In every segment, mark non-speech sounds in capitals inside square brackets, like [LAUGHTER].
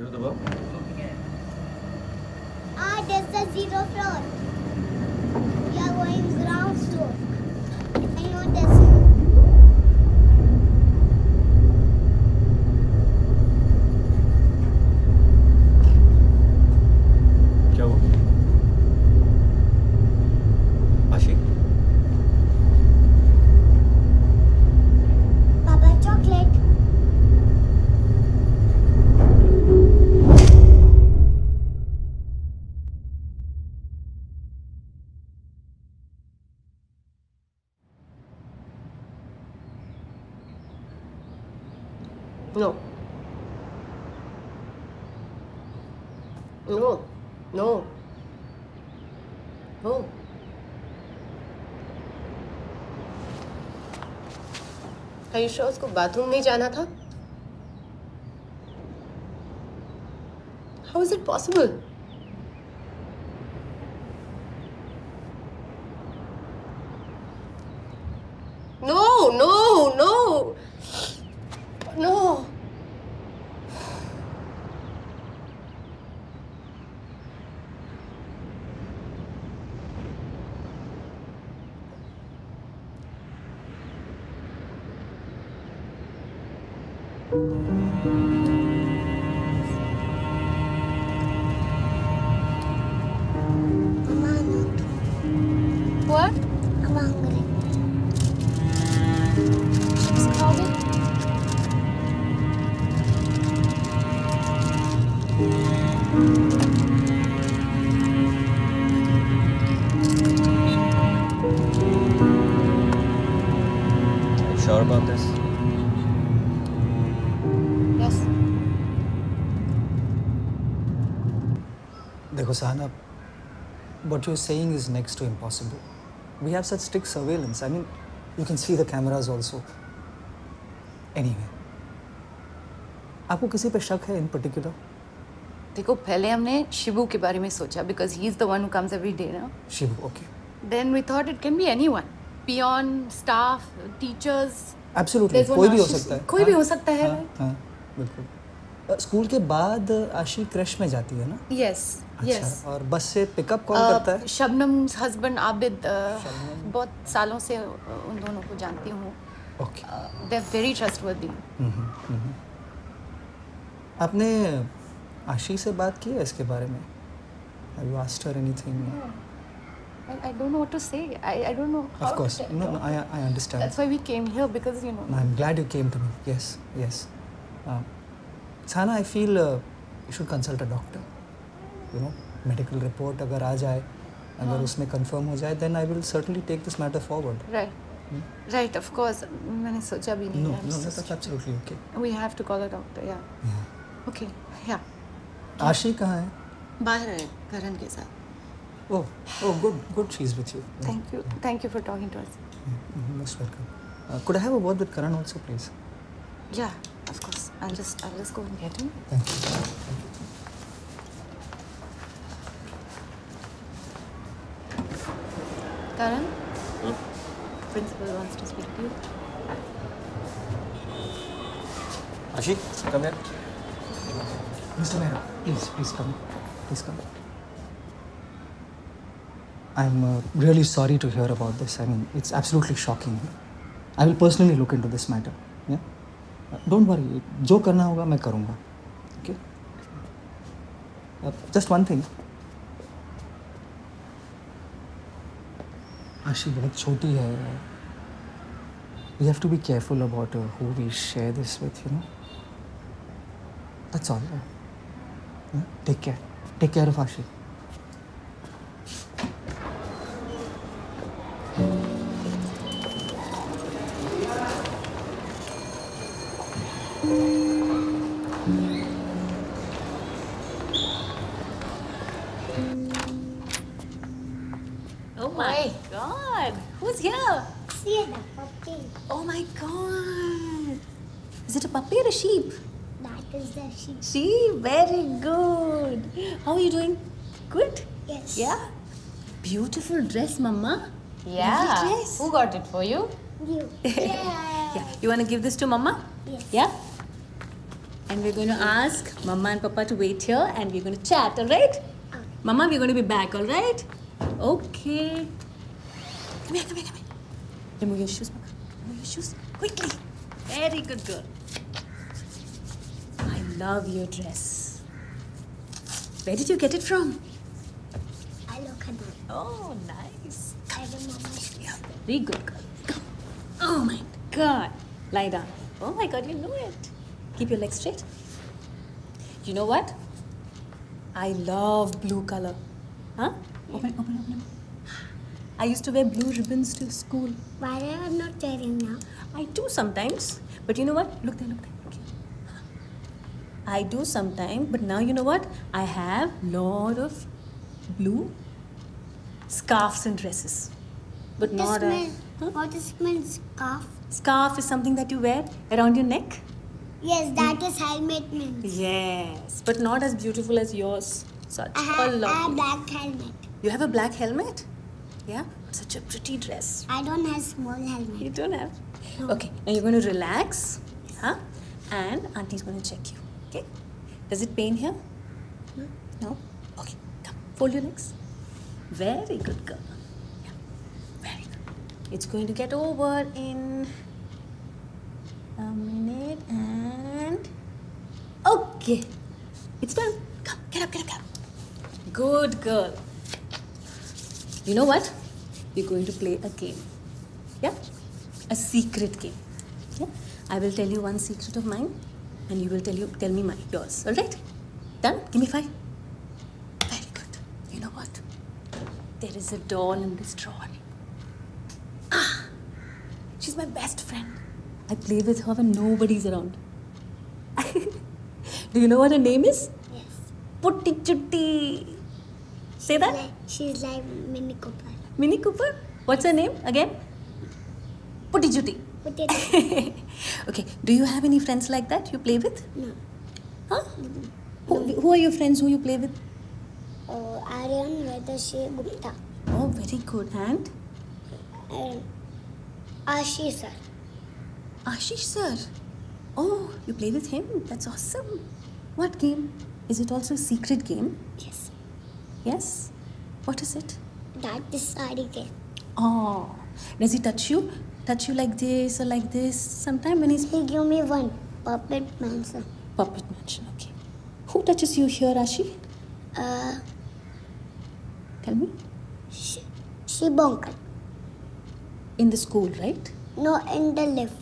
Zero the Ah, this is zero floor. We are going ground floor. No. Are you sure उसको bathroom नहीं जाना था How is it possible? Sahana, what you're saying is next to impossible. We have such strict surveillance. I mean, you can see the cameras also. Anyway, आपको किसी पर शक है इन particular देखो पहले हमने शिबू के बारे में सोचा because he is the one who comes every day ना? Shibu okay then we thought it can be anyone peon staff teachers absolutely कोई भी हो सकता है। कोई भी हाँ, हो सकता है। हाँ बिल्कुल। स्कूल के बाद आशी क्रश में जाती है ना? यस. अच्छा. और बस से पिकअप कौन करता है? शबनम्स हस्बैंड आबिद uh, बहुत सालों से uh, उन दोनों को जानती हूँ. They very trustworthy hmm, hmm. आपने आशी से बात की है इसके बारे में? Have you asked her anything? I don't know what to say. I, I don't know. Of course. No, no, I, I understand. That's why we came here because you know. I'm glad you came to me. Yes, yes. Uh, Sana, I feel uh, you should consult a doctor. You know medical report अगर आ जाए अगर हाँ. उसमें confirm हो जाए then I will certainly take this matter forward right right of course मैंने सोचा भी नहीं no no that's absolutely okay we have to call a doctor yeah okay yeah Ashi कहाँ है? बाहर है करण के साथ। Oh oh good good she is with you thank you thank you for talking to as most welcome could I have a word with Karan also please yeah of course I just I'll just go and get him. Thank you. Thank you. Karan? Hmm? Principal wants to speak to you. Ashi come here. Mr. Mehra, please, please come. Please come. I'm uh, really sorry to hear about this. I mean, it's absolutely shocking. I will personally look into this matter. Yeah? Uh, don't worry. जो करना होगा मैं करूँगा. Okay? Uh, just one आशी बहुत छोटी है। We have to be careful about who we share this with you know that's all take care take care of Ashi God! Who's here? See the puppy. Oh my God! Is it a puppy or a sheep? That is the sheep. Sheep. Very good. How are you doing? Good. Yes. Yeah. Beautiful dress, Mama. Yeah. Dress. Who got it for you? You. Yeah. [LAUGHS] Yeah. You want to give this to Mama? Yes. Yeah. And we're going to ask Mama and Papa to wait here and we're going to chat, alright? Mama, we're going to be back, alright? Okay. Come here, come here, come here. Remove your shoes. Remove your shoes. Quickly. Very good girl. I love your dress. Where did you get it from? I look at that. Oh, nice. I remember. Very good girl. Come. Oh my god. Lie down. Oh my god, you know it. Keep your legs straight. You know what? I love blue color. Huh? Open, open, open. I used to wear blue ribbons to school. Why am I not wearing now? I do sometimes. But you know what? Look there, look there. Okay. I do sometimes, but now you know what? I have lot of blue scarves and dresses. But This not a means, What is means scarf? scarf is something that you wear around your neck. Yes, that mm. is helmet means. Yes, but not as beautiful as yours. Such I a have, I have lovely. black helmet. You have a black helmet? Yeah? Such a pretty dress. I don't have small helmet. You don't have? Okay, now you're going to relax. Huh? And auntie's going to check you. Okay? Does it pain here? No? Okay, come. Fold your legs. Very good girl. Yeah, very good. It's going to get over in a minute and. Okay. It's done. Come, get up, get up, get up. Good girl. You know what? We're going to play a game. Yeah? A secret game. Yeah? I will tell you one secret of mine and you will tell you tell me my yours. Alright? Done? Give me five. Very good. You know what? There is a doll in this drawer. Ah! She's my best friend. I play with her when nobody's around. [LAUGHS] Do you know what her name is? Yes. Putty Chutti. Say that? Like, she's like Mini Cooper. Mini Cooper? What's her name again? Putty it. [LAUGHS] okay, do you have any friends like that you play with? no. Huh? Who, who are your friends who you play with? Uh, Aryan Vedashi Gupta. Oh, very good. And And Ashi sir. Ashish sir. Oh, you play with him? That's awesome. What game? Is it also a secret game? Yes. Yes? What is it? That sari game. Oh, does he touch you? Touch you like this or like this? Sometime when he's He give me one puppet mansion. puppet mansion. Okay. Who touches you here, Ashi? Uh, Tell me. she, she bonker. In the school, right? No, in the lift.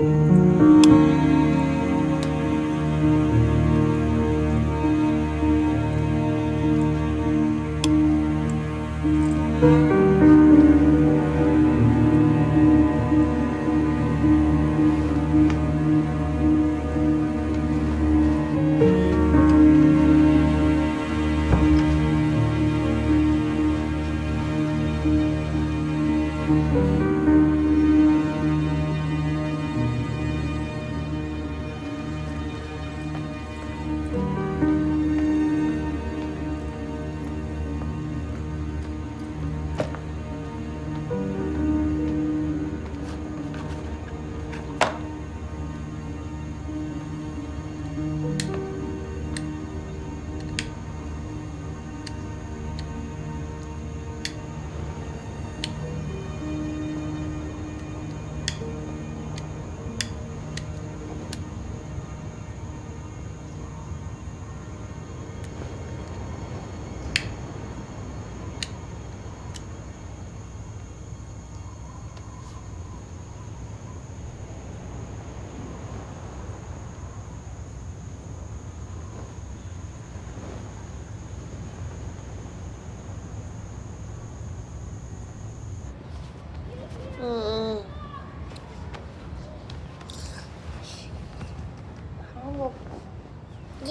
thank mm -hmm. you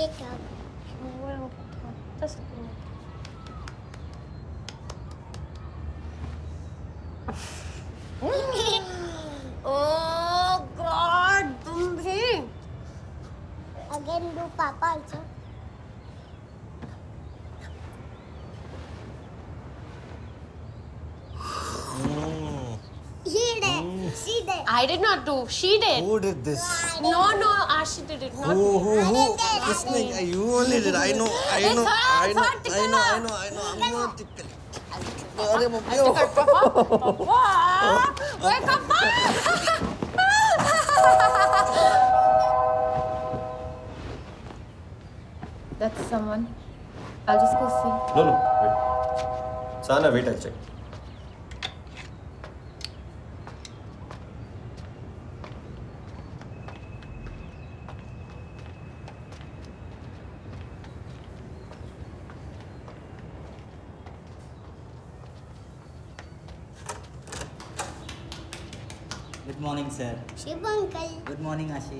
Oh I did not do. She did. Who did this? No, no, Ashi did it. Not Who, who, who? did. Listening. You only did. I know, I It's know, her, I it's know, her, I tickle know, her. I know, I know. I'm not tickling. अरे mummy Wake up, That's someone. I'll just go see. No, no, wait. Sana, wait, I'll check. Good morning, sir. Shiv uncle Good morning, Ashi.